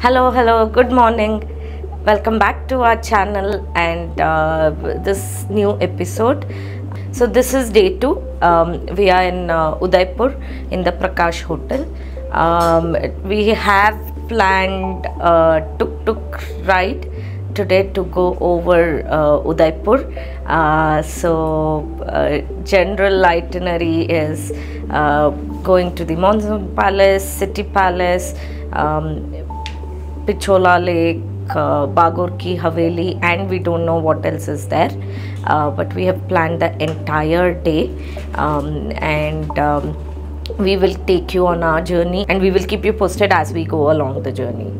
Hello, hello, good morning. Welcome back to our channel and uh, this new episode. So, this is day two. Um, we are in uh, Udaipur in the Prakash Hotel. Um, we have planned a tuk tuk ride today to go over uh, Udaipur. Uh, so, uh, general itinerary is uh, going to the Monsoon Palace, City Palace, um, Pichola Lake, uh, Bagore Ki Haveli, and we don't know what else is there. Uh, but we have planned the entire day, um, and um, we will take you on our journey, and we will keep you posted as we go along the journey.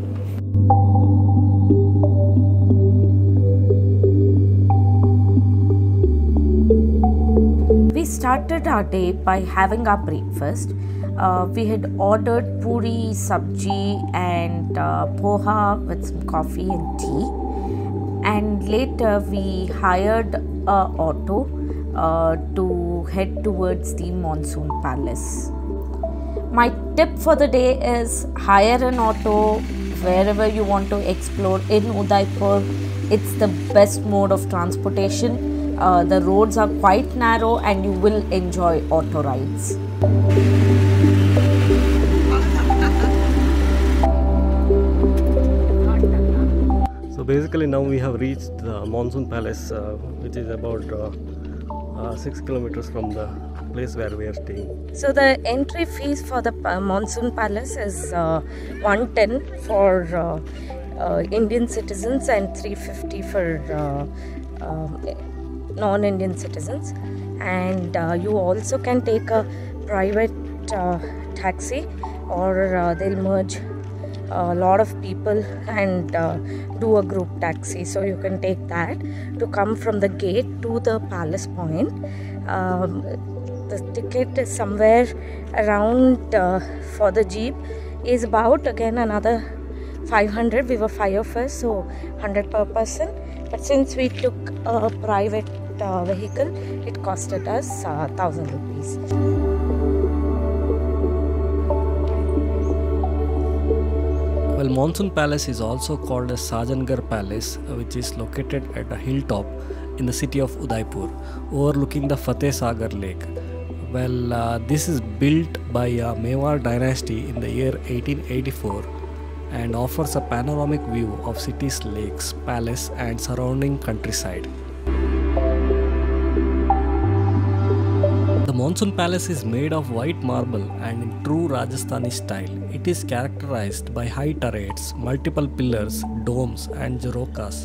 We started our day by having our breakfast. Uh, we had ordered puri, sabji, and uh, poha with some coffee and tea. And later we hired a auto uh, to head towards the monsoon palace. My tip for the day is hire an auto wherever you want to explore in Udaipur. It's the best mode of transportation. Uh, the roads are quite narrow and you will enjoy auto rides. Basically now we have reached the Monsoon Palace, uh, which is about uh, uh, six kilometers from the place where we are staying. So the entry fees for the uh, Monsoon Palace is uh, 110 for Indian citizens and 350 for non-Indian citizens. And you also can take a private taxi, or they'll merge a lot of people and uh, do a group taxi. So you can take that to come from the gate to the palace point. Um, the ticket is somewhere around uh, for the jeep is about again another 500 we were five of us so 100 per person but since we took a private uh, vehicle it costed us uh, 1000 rupees Well, Monsoon Palace is also called as Sajangarh Palace, uh, which is located at a hilltop in the city of Udaipur, overlooking the Fateh Sagar Lake. Well, uh, this is built by a Mewar dynasty in the year 1884 and offers a panoramic view of city's lakes, palace, and surrounding countryside. Monsoon Palace is made of white marble and in true Rajasthani style. It is characterized by high turrets, multiple pillars, domes, and jharokhas.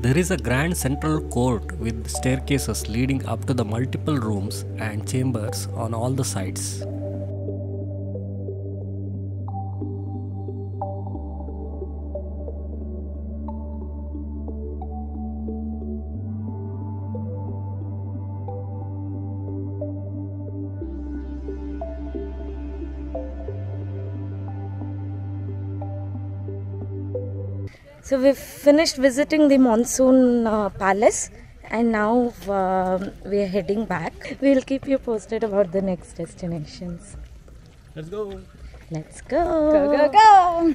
There is a grand central court with staircases leading up to the multiple rooms and chambers on all the sides. So we've finished visiting the monsoon uh, palace and now um we are heading back we'll keep you posted about the next destinations Let's go! let's go Go, go, go!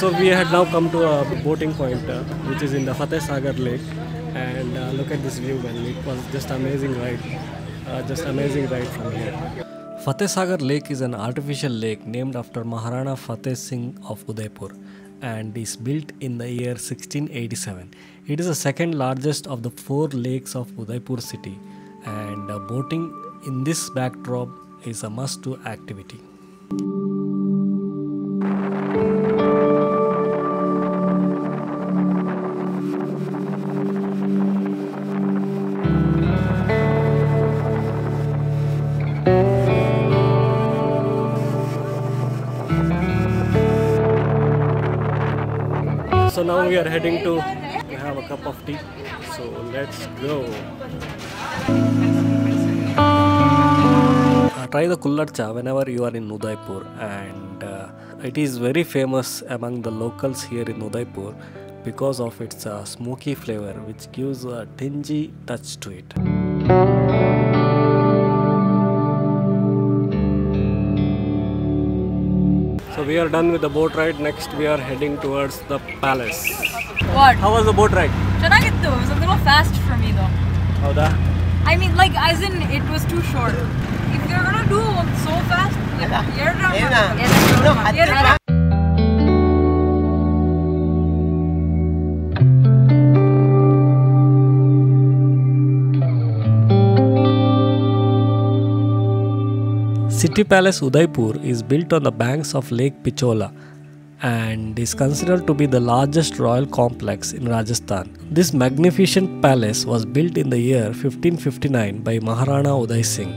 So we had now come to a boating point, uh, which is in the Fateh Sagar Lake, and uh, look at this view, man! It was just amazing ride, uh, just amazing ride from here. Fateh Sagar Lake is an artificial lake named after Maharana Fateh Singh of Udaipur, and is built in the year 1687. It is the second largest of the four lakes of Udaipur city, and uh, boating in this backdrop is a must-do activity. Now we are heading to have a cup of tea. So let's go. Uh, try the kullar cha whenever you are in Udaipur, and uh, it is very famous among the locals here in Udaipur because of its uh, smoky flavor, which gives a tingy touch to it. we are done with the boat ride. Next, we are heading towards the palace. What? How was the boat ride? ಚೆನ್ನಾಗಿತ್ತು it was a little fast for me though ಹೌದಾ I mean like as in it was too short if you're gonna do so fast like, ಎರಡು round ಮಾಡ್ಬೇಕು. ಎರಡು City Palace Udaipur is built on the banks of Lake Pichola and is considered to be the largest royal complex in Rajasthan. This magnificent palace was built in the year 1559 by Maharana Uday Singh.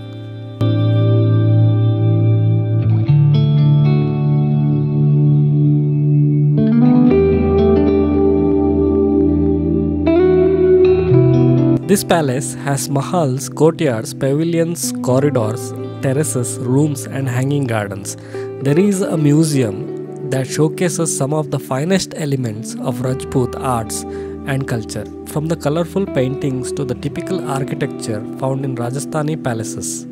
This palace has mahals, courtyards, pavilions, corridors, terraces, rooms, and hanging gardens. There is a museum that showcases some of the finest elements of Rajput arts and culture, from the colorful paintings to the typical architecture found in Rajasthani palaces.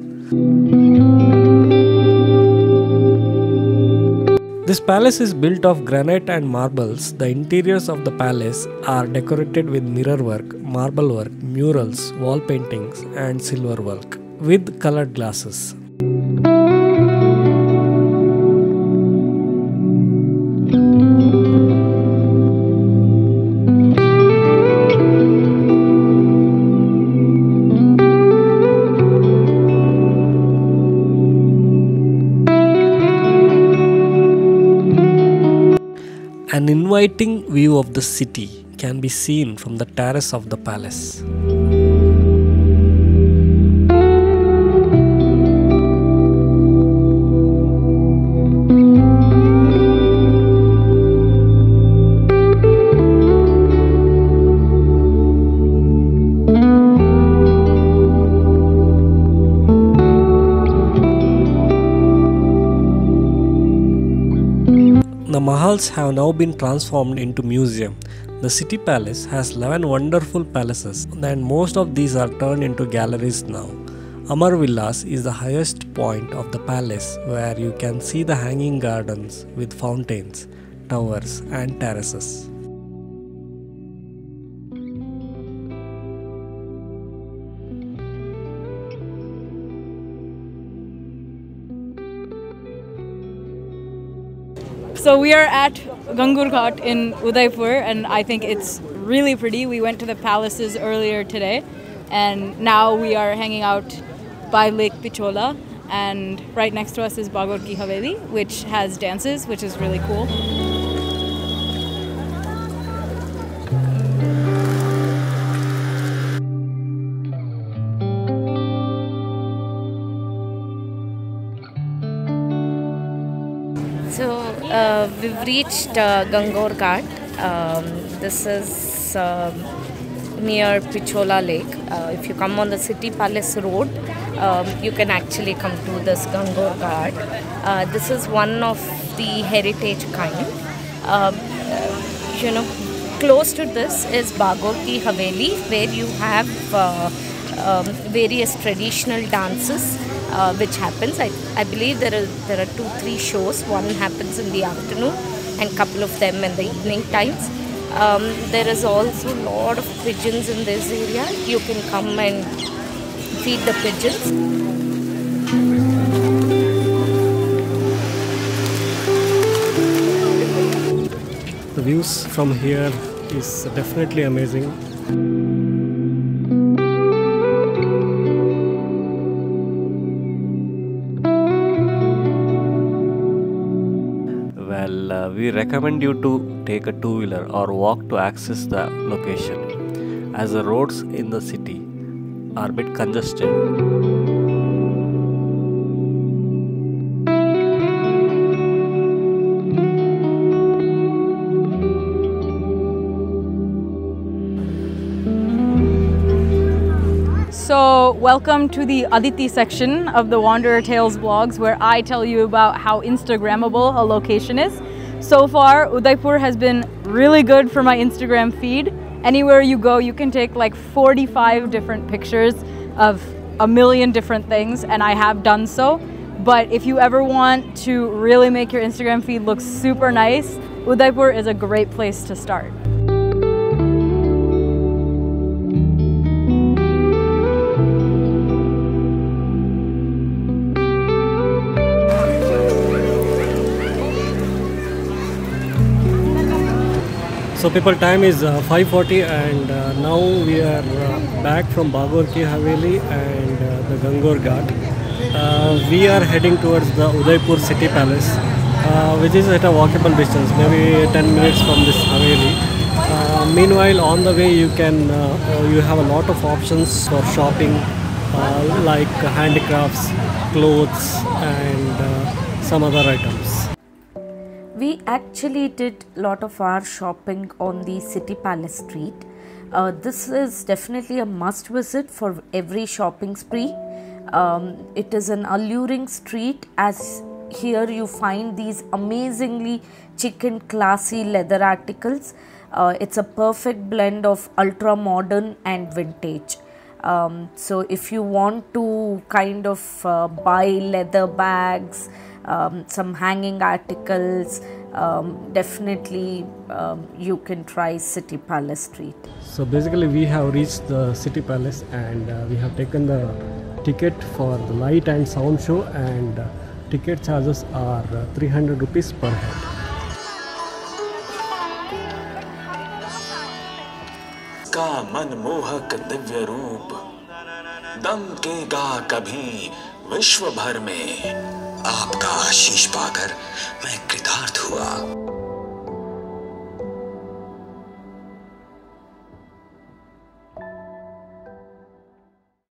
This palace is built of granite and marbles. The interiors of the palace are decorated with mirror work, marble work, murals, wall paintings, and silver work with colored glasses. Inviting view of the city can be seen from the terrace of the palace. Have now been transformed into museum. The city palace has 11 wonderful palaces and most of these are turned into galleries now. Amar Vilas is the highest point of the palace where you can see the hanging gardens with fountains, towers and terraces. So we are at Gangaur Ghat in Udaipur, and I think it's really pretty. We went to the palaces earlier today, and now we are hanging out by Lake Pichola. And right next to us is Bagore Ki Haveli, which has dances, which is really cool. We've reached uh, Gangaur Ghat. Um, this is um near Pichola Lake. Uh, if you come on the City Palace Road, um, you can actually come to this Gangaur Ghat. Uh, this is one of the heritage kind. Um, uh, you know, close to this is Bagore Ki Haveli, where you have uh, um, various traditional dances uh, which happens. I, I believe there are there are two three shows. One happens in the afternoon and couple of them in the evening times. Um, there is also a lot of pigeons in this area. You can come and feed the pigeons. The views from here is definitely amazing. Well, uh, we recommend you to take a two wheeler or walk to access the location as the roads in the city are a bit congested. So, welcome to the Aditi section of the Wanderer Tales vlogs, where I tell you about how Instagrammable a location is. So far, Udaipur has been really good for my Instagram feed. Anywhere you go, you can take like 45 different pictures of a million different things, and I have done so. But if you ever want to really make your Instagram feed look super nice, Udaipur is a great place to start. So people time is uh, 5.40 and uh, now we are uh, back from Bagore Ki Haveli and uh, the Gangaur Ghat. Uh, we are heading towards the Udaipur City Palace uh, which is at a walkable distance, maybe 10 minutes from this Haveli. Meanwhile on the way you can, you have a lot of options for shopping like handicrafts, clothes and some other items. We actually did a lot of our shopping on the City Palace Street. Uh, this is definitely a must visit for every shopping spree. Um, it is an alluring street as here you find these amazingly chicken classy leather articles. Uh, it's a perfect blend of ultra modern and vintage. Um, so if you want to kind of uh, buy leather bags, um, some hanging articles, um, definitely um, you can try City Palace Street. So basically, we have reached the city palace and uh, we have taken the ticket for the light and sound show, and uh, ticket charges are uh, 300 rupees per head. का मनमोहक दिव्य रूप दमकेगा कभी विश्व भर में आपका आशीष पाकर मैं कृतार्थ हुआ।